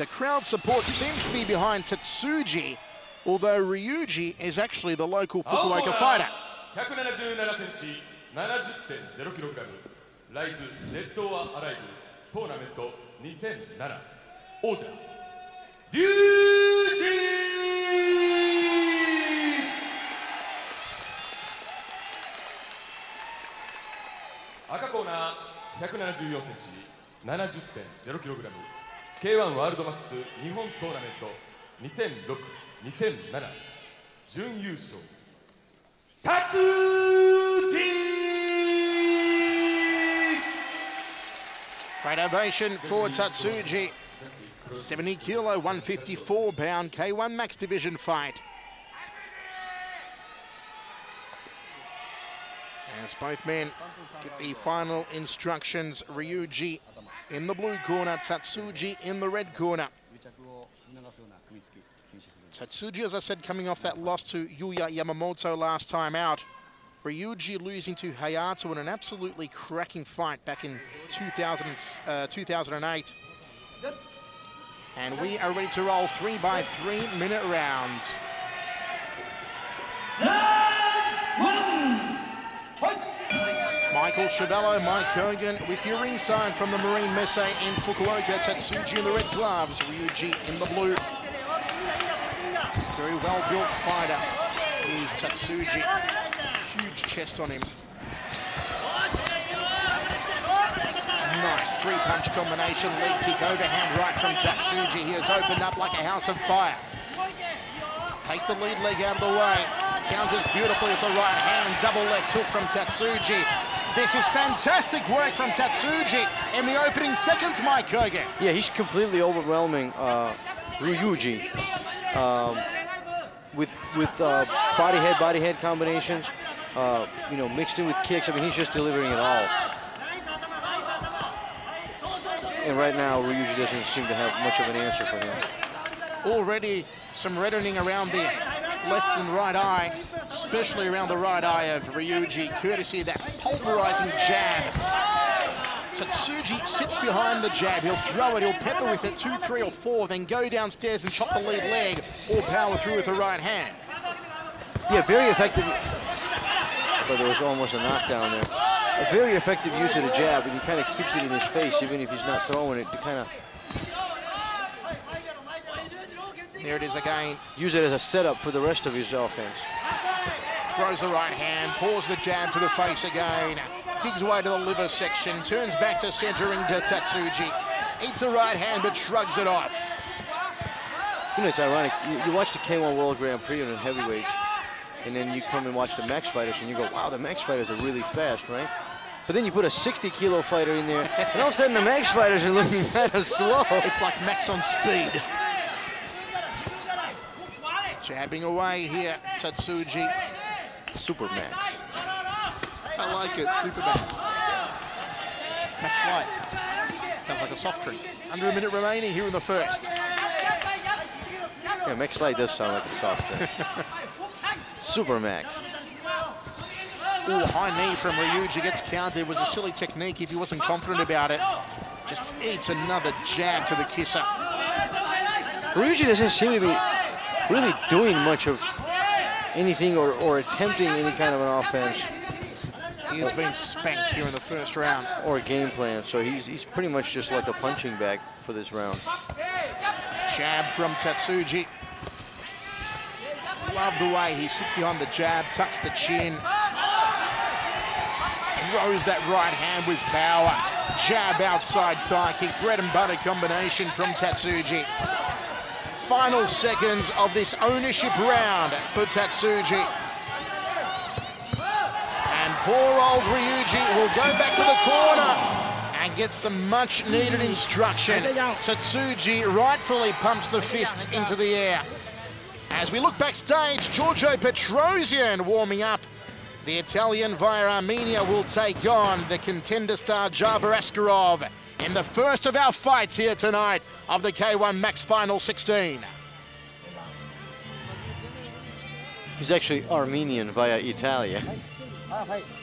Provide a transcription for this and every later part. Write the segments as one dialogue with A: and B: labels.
A: The crowd support seems to be behind Tatsuji, although Ryuji is actually the local Fukuoka fighter.
B: 177センチ70.0キログラムライズレッドオアアライブトーナメント2007王者リュウジ赤コーナー174センチ70.0キログラム K1 ワールドマックス日本トーナメント2006-2007準優勝達人
A: Great ovation for Tatsuji. 70 kilo, 154 pound K1 Max Division fight. As both men get the final instructions, Ryuji in the blue corner, Tatsuji in the red corner. Tatsuji, as I said, coming off that loss to Yuya Yamamoto last time out. Ryuji losing to Hayato in an absolutely cracking fight back in 2000, uh, 2008. And we are ready to roll three by three minute rounds. Michael Mike Kogan with your ringside from the Marine Messe in Fukuoka. Tatsuji in the red gloves, Ryuji in the blue. Very well built fighter is Tatsuji. Huge chest on him. Nice three punch combination, leg kick, overhand right from Tatsuji. He has opened up like a house of fire. Takes the lead leg out of the way. Counters beautifully with the right hand. Double left hook from Tatsuji. This is fantastic work from Tatsuji in the opening seconds, Mike Kogan.
C: Yeah, he's completely overwhelming uh, Ryuji um, with with uh, body head body head combinations. Uh, you know, mixed in with kicks. I mean, he's just delivering it all. And right now, Ryuji doesn't seem to have much of an answer for him.
A: Already some reddening around the left and right eye, especially around the right eye of Ryuji, courtesy of that pulverizing jab. Tatsuji sits behind the jab. He'll throw it, he'll pepper with it, two, three, or four, then go downstairs and chop the lead leg or power through with the right hand.
C: Yeah, very effective. But there was almost a knockdown there. A very effective use of the jab, and he kind of keeps it in his face, even if he's not throwing it, to kind of
A: There it is again.
C: use it as a setup for the rest of his offense.
A: Throws the right hand, pulls the jab to the face again, digs away to the liver section, turns back to centering to Tatsuji. Eats a right hand but shrugs it off.
C: You know, it's ironic. You, you watch the K1 World Grand Prix in heavyweight, and then you come and watch the Max fighters, and you go, wow, the Max fighters are really fast, right? But then you put a 60 kilo fighter in there, and all of a sudden the Max fighters are looking kind of slow.
A: It's like Max on speed. Jabbing away here, Tatsuji.
C: Super Max.
A: I like it, Super Max. Light. Sounds like a soft drink. Under a minute remaining here in the first.
C: Yeah, Max Light does sound like a soft drink. Super Max.
A: Ooh, high knee from Ryuji gets countered. It was a silly technique if he wasn't confident about it. Just eats another jab to the kisser.
C: Ryuji doesn't seem to be really doing much of anything or, or attempting any kind of an offense
A: He has been spanked here in the first round.
C: or a game plan, so he's, he's pretty much just like a punching bag for this round.
A: Jab from Tatsuji. Love the way he sits behind the jab, tucks the chin. Throws that right hand with power. Jab outside thigh kick, bread and butter combination from Tatsuji. Final seconds of this ownership round for Tatsuji. And poor old Ryuji will go back to the corner and get some much needed instruction. Tatsuji rightfully pumps the fists into the air. As we look backstage, Giorgio Petrosyan warming up. The Italian via Armenia will take on the contender star Jabir Askerov in the first of our fights here tonight of the K1 Max Final 16.
C: He's actually Armenian via Italia.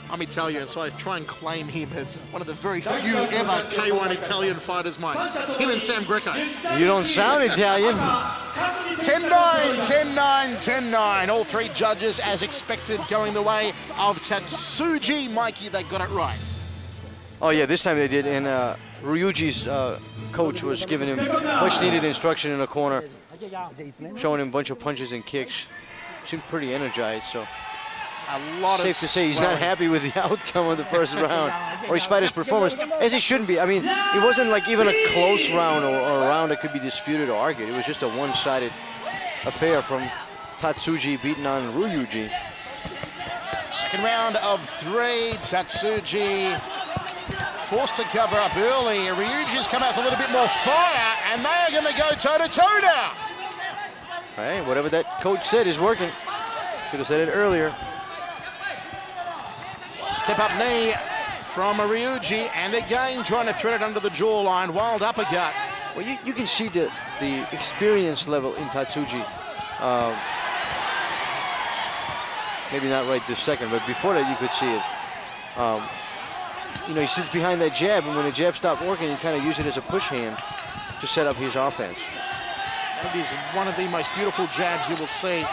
A: I'm Italian, so I try and claim him as one of the very few ever K1 Italian fighters, mate. Him and Sam Greco.
C: You don't sound Italian.
A: 10-9, 10-9. All three judges, as expected, going the way of Tatsuji. Mikey, they got it right.
C: Oh yeah, this time they did, and uh, Ryuji's uh, coach was giving him much needed instruction in the corner, showing him a bunch of punches and kicks. Seemed pretty energized, so
A: A lot
C: safe
A: of
C: to say he's not happy with the outcome of the first round or his fighter's performance, as he shouldn't be. I mean, it wasn't like even a close round or, or a round that could be disputed or argued. It was just a one-sided affair from Tatsuji beating on Ryuji.
A: Second round of three. Tatsuji forced to cover up early. Ryuji's come out with a little bit more fire, and they are going to go toe-to-toe now.
C: Hey, whatever that coach said is working. Should have said it earlier.
A: Step up knee from Ryuji, and again trying to thread it under the jawline. Wild uppercut.
C: Well, you, you can see the, the experience level in Tatsuji. Um, maybe not right this second, but before that you could see it. Um, you know, he sits behind that jab, and when the jab stopped working, he kind of used it as a push hand to set up his offense.
A: It is one of the most beautiful jabs you will see.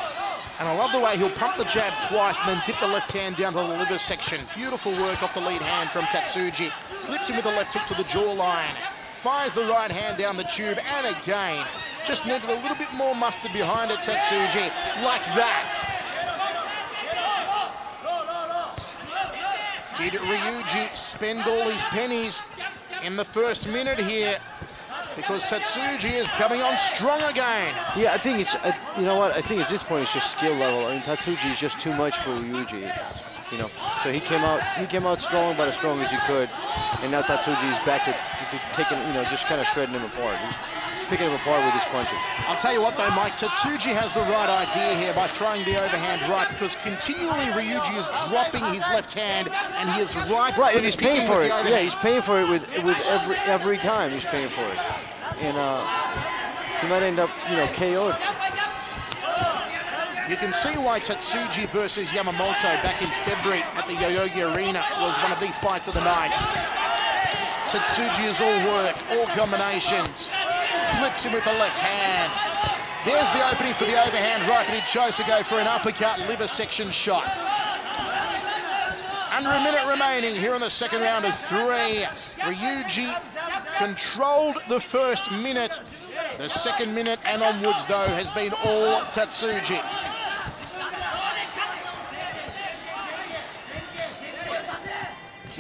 A: And I love the way he'll pump the jab twice and then dip the left hand down to the liver section. Beautiful work off the lead hand from Tatsuji. Flips him with the left hook to the jawline. Fires the right hand down the tube. And again, just needed a little bit more mustard behind it, Tatsuji. Like that. Did Ryuji spend all his pennies in the first minute here? Because Tatsuji is coming on strong again.
C: Yeah, I think it's, uh, you know what, I think at this point it's just skill level. I mean, Tatsuji is just too much for Ryuji, you know. So he came out, he came out strong, about as strong as he could. And now Tatsuji is back to, to, to taking, you know, just kind of shredding him apart. He's picking him apart with his punches.
A: I'll tell you what though, Mike, Tatsuji has the right idea here by throwing the overhand right because continually Ryuji is dropping his left hand and he is right.
C: Right, and he's paying for it. Yeah, he's paying for it with with every every time he's paying for it. And uh, he might end up, you know, KO'd.
A: You can see why Tatsuji versus Yamamoto back in February at the Yoyogi Arena was one of the fights of the night. Tatsuji is all work, all combinations. Flips him with the left hand. There's the opening for the overhand right, but he chose to go for an uppercut liver section shot. Under a minute remaining here in the second round of three. Ryuji controlled the first minute. The second minute and onwards, though, has been all Tatsuji.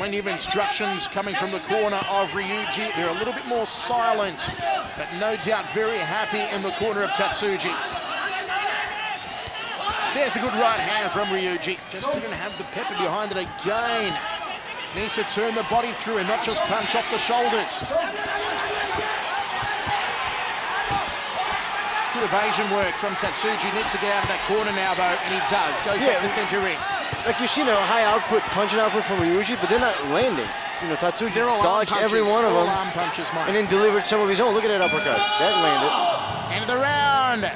A: Plenty of instructions coming from the corner of Ryuji. They're a little bit more silent, but no doubt very happy in the corner of Tatsuji. There's a good right hand from Ryuji. Just didn't have the pepper behind it again. Needs to turn the body through and not just punch off the shoulders. Good evasion work from Tatsuji. Needs to get out of that corner now, though, and he does. Goes
C: Yeah,
A: back to center ring.
C: Like you've seen a high output, punching output from Ryuji, but they're not landing. You know, Tatsuji
A: They're
C: dodged
A: punches.
C: every one of them
A: punches, Mike.
C: and then delivered some of his own. Look at that uppercut. That landed.
A: End of the round.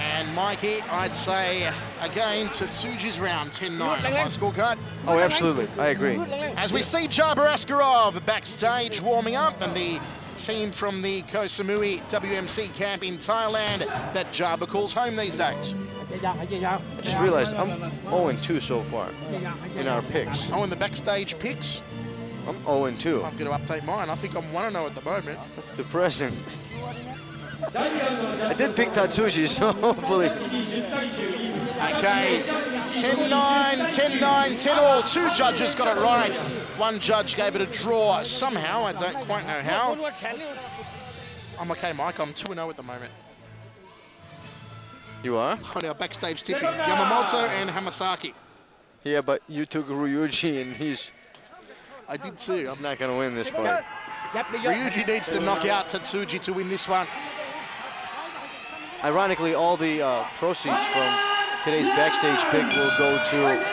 A: And Mikey, I'd say again, Tatsuji's round 10-9 on my scorecard.
C: Oh, absolutely. I agree.
A: As we see Jabir Askerov backstage warming up and the team from the Koh Samui WMC camp in Thailand that Jabir calls home these days.
C: I just realized I'm 0-2 so far in our picks.
A: Oh, in the backstage picks.
C: I'm 0-2.
A: I'm going to update mine. I think I'm 1-0 at the moment.
C: That's depressing. I did pick Tatsuji, so hopefully.
A: Okay, 10-9, 10-9, 10 all. Two judges got it right. One judge gave it a draw somehow. I don't quite know how. I'm okay, Mike. I'm 2-0 at the moment.
C: You are?
A: On our backstage tipping, Yamamoto and Hamasaki.
C: Yeah, but you took Ryuji, and he's
A: I did too. I'm
C: not going to win this fight.
A: Ryuji needs to knock out Tatsuji to win this one.
C: Ironically, all the uh, proceeds from today's backstage pick will go to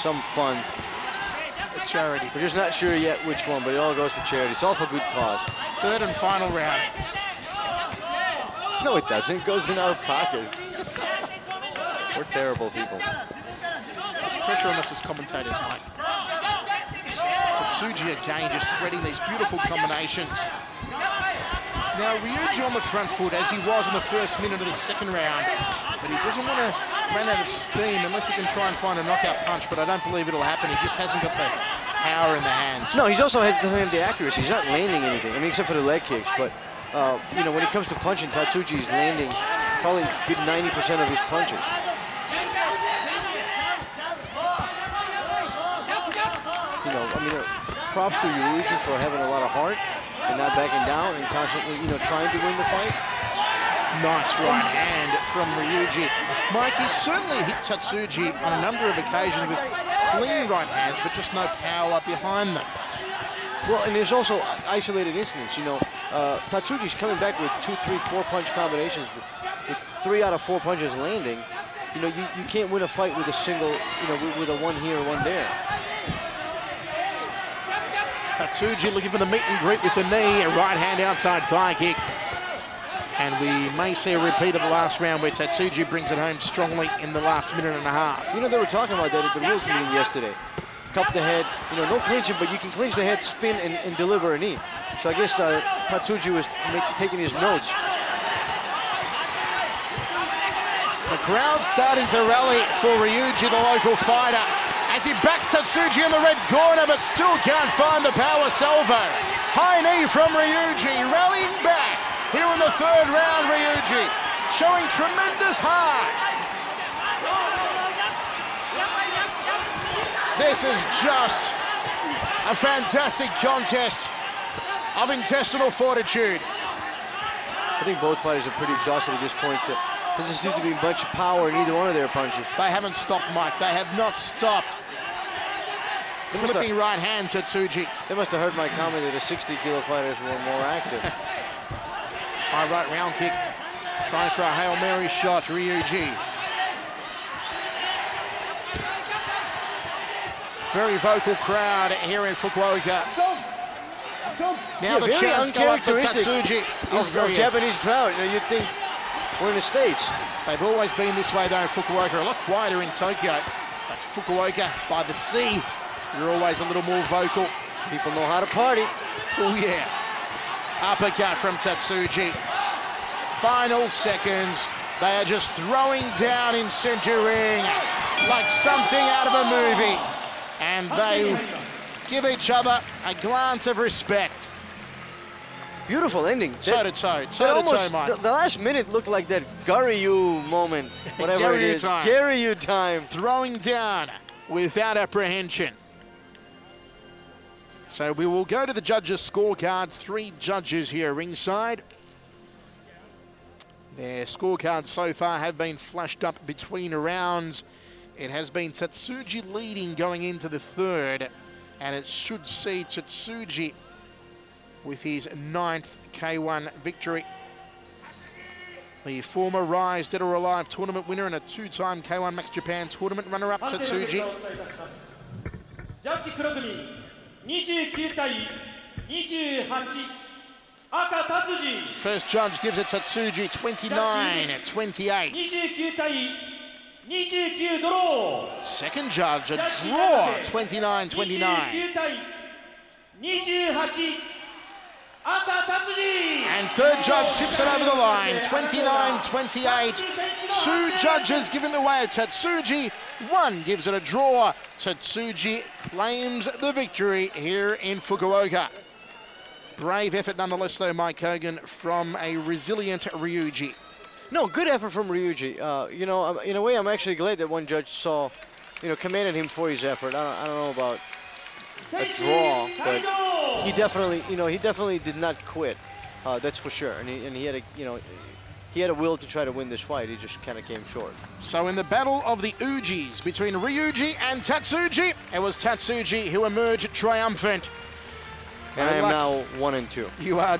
C: some fund.
A: A charity.
C: We're just not sure yet which one, but it all goes to charity. It's all for good cause.
A: Third and final round.
C: No, it doesn't. It goes in our pocket. We're terrible people.
A: pressure on us as commentators, Mike. Tatsuji again just threading these beautiful combinations. Now, Ryuji on the front foot, as he was in the first minute of the second round, but he doesn't want to run out of steam unless he can try and find a knockout punch, but I don't believe it'll happen. He just hasn't got the power in the hands.
C: No, he's also has, doesn't have the accuracy. He's not landing anything. I mean, except for the leg kicks. But uh, you know, when it comes to punching, Tatsuji's landing probably good 90% of his punches. You know, I mean, uh, props to Ryuji for having a lot of heart and not backing down and constantly, you know, trying to win the fight.
A: Nice right hand from Ryuji. Mike, he certainly hit Tatsuji on a number of occasions with clean right hands, but just no power behind them.
C: Well, and there's also isolated incidents. You know, uh, Tatsuji's coming back with two, three, four punch combinations with, with three out of four punches landing. You know, you, you can't win a fight with a single, you know, with, with a one here, one there.
A: Tatsuji looking for the meet and greet with the knee, a right hand outside thigh kick. And we may see a repeat of the last round where Tatsuji brings it home strongly in the last minute and a half.
C: You know, they were talking about that at the rules meeting yesterday. Cup the head, you know, no clinching, but you can clinch the head, spin, and, and deliver a knee. So I guess uh, Tatsuji was taking his notes.
A: The crowd starting to rally for Ryuji, the local fighter, as he backs Tatsuji in the red corner, but still can't find the power salvo. High knee from Ryuji, rallying back here in the third round, Ryuji, showing tremendous heart. This is just a fantastic contest of intestinal fortitude.
C: I think both fighters are pretty exhausted at this point. So there doesn't seem to be much power in either one of their punches.
A: They haven't stopped, Mike. They have not stopped.
C: They
A: Flipping
C: have,
A: right hand, Tatsuji.
C: they must have heard my comment that the 60 kilo fighters were more active.
A: High right round kick. Trying for a Hail Mary shot, Ryuji. Very vocal crowd here in Fukuoka. Now
C: Yeah,
A: the
C: very
A: chants go up for Tatsuji.
C: of, of Japanese crowd. You know, you'd think we're in the States.
A: They've always been this way though in Fukuoka, a lot quieter in Tokyo. But Fukuoka by the sea, you're always a little more vocal.
C: People know how to party.
A: Oh yeah. Uppercut from Tatsuji. Final seconds. They are just throwing down in center ring like something out of a movie. And they give each other a glance of respect.
C: Beautiful ending.
A: Toe to toe, toe to toe, Mike.
C: the, the last minute looked like that Garyu moment, whatever it
A: Garyu
C: is.
A: time.
C: Garyu time.
A: Throwing down without apprehension. So we will go to the judges' scorecards. Three judges here ringside. Their scorecards so far have been flashed up between rounds. It has been Tatsuji leading going into the third, and it should see Tatsuji with his ninth K1 victory. The former Rise Dead or Alive tournament winner and a two-time K1 Max Japan tournament runner-up Tatsuji. First judge gives it Tatsuji
D: 29 28
A: Second judge, a draw, 29-29. And third judge tips it over the line, 29-28. Two judges give him of Tatsuji, one gives it a draw. Tatsuji claims the victory here in Fukuoka. Brave effort nonetheless though, Mike Kogan, from a resilient Ryuji.
C: No, good effort from Ryuji. Uh, you know, I'm- in a way, I'm actually glad that one judge saw, you know, commended him for his effort. I don't, I don't know about a draw, but he definitely, you know, he definitely did not quit. Uh, that's for sure. And he, and he had a, you know, he had a will to try to win this fight. He just kind of came short.
A: So in the battle of the Ujis between Ryuji and Tatsuji, it was Tatsuji who emerged triumphant.
C: And I am
A: luck.
C: now one and two.
A: You are